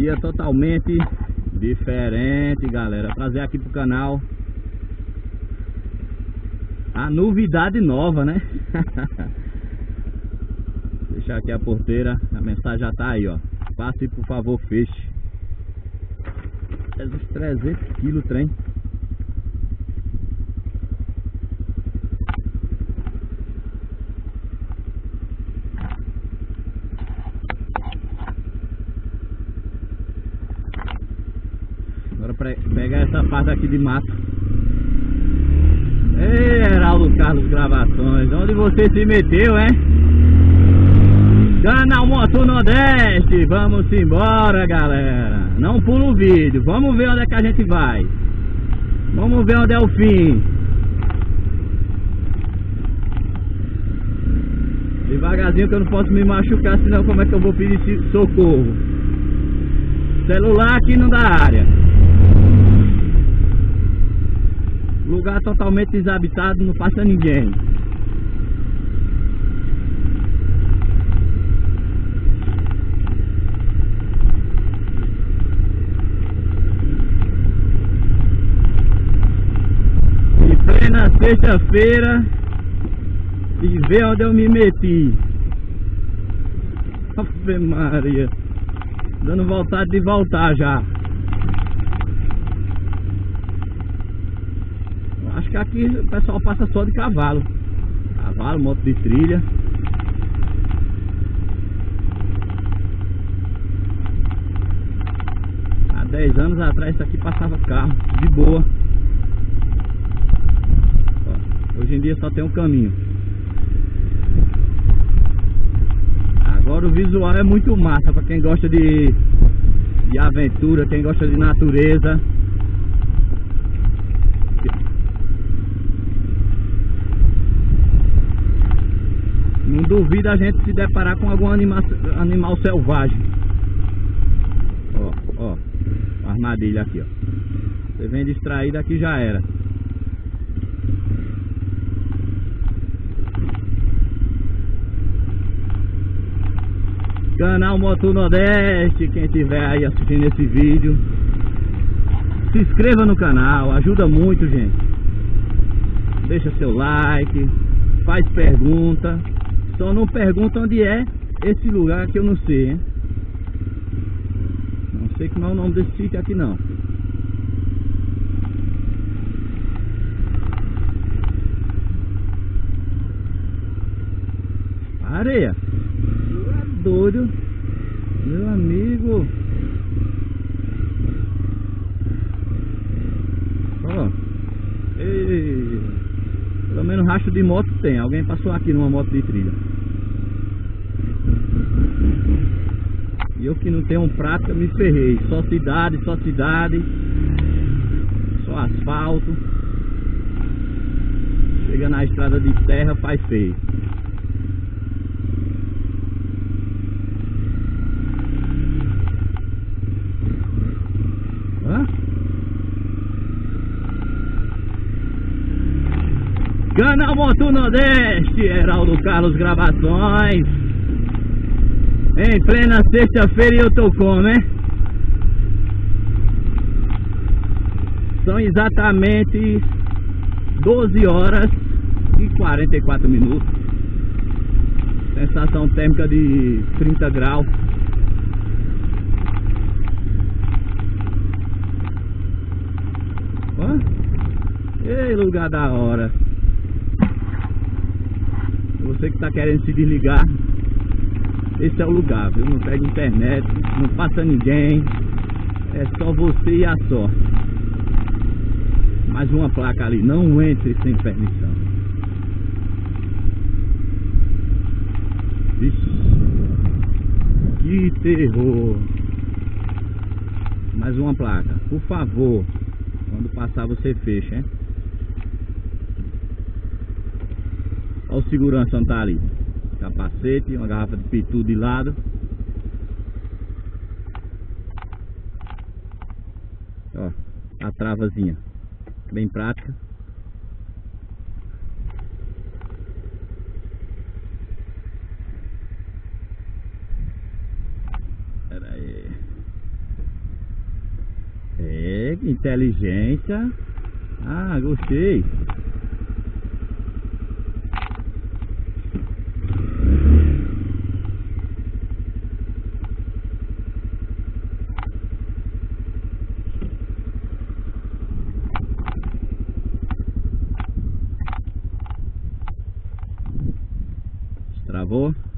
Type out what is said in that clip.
Dia totalmente diferente, galera. Trazer aqui pro canal a novidade nova, né? Deixar aqui a porteira, a mensagem já tá aí, ó. Passe, por favor, feche. É uns 300 quilos trem. Agora pegar essa parte aqui de mato. Ei, Heraldo Carlos Gravações, onde você se meteu, hein? Canal Moto Nordeste, vamos embora, galera. Não pula o vídeo, vamos ver onde é que a gente vai. Vamos ver onde é o fim. Devagarzinho que eu não posso me machucar, senão como é que eu vou pedir socorro? Celular aqui não dá área. Lugar totalmente desabitado, não passa ninguém. E plena sexta-feira e ver onde eu me meti. Ave Maria. Dando vontade de voltar já. Acho que aqui o pessoal passa só de cavalo. Cavalo, moto de trilha. Há 10 anos atrás isso aqui passava carro, de boa. Hoje em dia só tem um caminho. Agora o visual é muito massa para quem gosta de, de aventura, quem gosta de natureza. Não duvida a gente se deparar com algum anima, animal selvagem. Ó, ó. Armadilha aqui, ó. Você vem distraído aqui já era. Canal Moto Nordeste, quem tiver aí assistindo esse vídeo. Se inscreva no canal, ajuda muito, gente. Deixa seu like, faz pergunta. Só não pergunta onde é esse lugar que eu não sei, hein? Não sei como é o nome desse sítio aqui não. Areia. É doido. Meu amigo. Ó. Ei. Pelo menos racho de moto tem. Alguém passou aqui numa moto de trilha. E eu que não tenho um prato, me ferrei. Só cidade, só cidade. Só asfalto. Chega na estrada de terra, faz feio. Canal Moto Nordeste, Heraldo Carlos Gravações. Em plena sexta-feira eu tô como, né? São exatamente 12 horas e 44 minutos. Sensação térmica de 30 graus. Ó. Ei, lugar da hora. Você que está querendo se desligar, esse é o lugar, viu? Não pega internet, não passa ninguém, é só você e a sorte. Mais uma placa ali, não entre sem permissão. Que terror. Mais uma placa, por favor, quando passar você fecha, hein? Olha o segurança onde tá ali. Capacete, uma garrafa de pitu de lado. Ó, a travazinha. Bem prática. Pera aí. inteligência. Ah, gostei. Bravo.